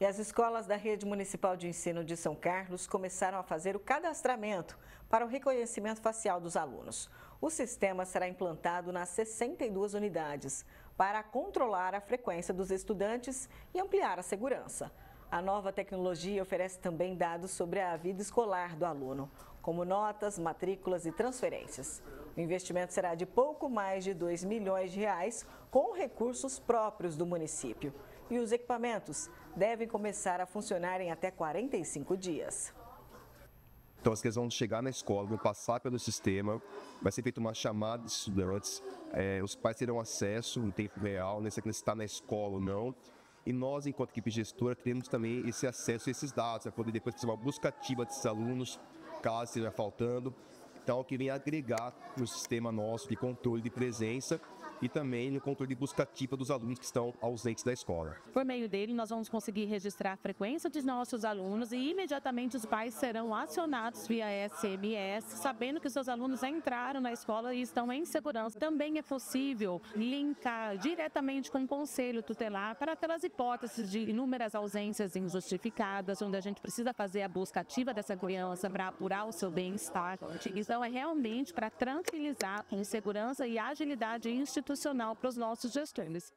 E as escolas da Rede Municipal de Ensino de São Carlos começaram a fazer o cadastramento para o reconhecimento facial dos alunos. O sistema será implantado nas 62 unidades para controlar a frequência dos estudantes e ampliar a segurança. A nova tecnologia oferece também dados sobre a vida escolar do aluno, como notas, matrículas e transferências. O investimento será de pouco mais de 2 milhões de reais com recursos próprios do município. E os equipamentos devem começar a funcionar em até 45 dias. Então, as crianças vão chegar na escola, vão passar pelo sistema, vai ser feita uma chamada de estudantes, é, os pais terão acesso em tempo real, né, se a criança está na escola ou não. E nós, enquanto equipe gestora, teremos também esse acesso a esses dados, para poder depois fazer uma busca ativa desses alunos, caso esteja faltando. Então, que vem agregar no sistema nosso de controle de presença e também no controle de busca ativa dos alunos que estão ausentes da escola. Por meio dele, nós vamos conseguir registrar a frequência de nossos alunos e imediatamente os pais serão acionados via SMS, sabendo que seus alunos entraram na escola e estão em segurança. Também é possível linkar diretamente com o conselho tutelar para aquelas hipóteses de inúmeras ausências injustificadas, onde a gente precisa fazer a busca ativa dessa criança para apurar o seu bem-estar. Então, é realmente para tranquilizar com segurança e agilidade institucional para os nossos gestores.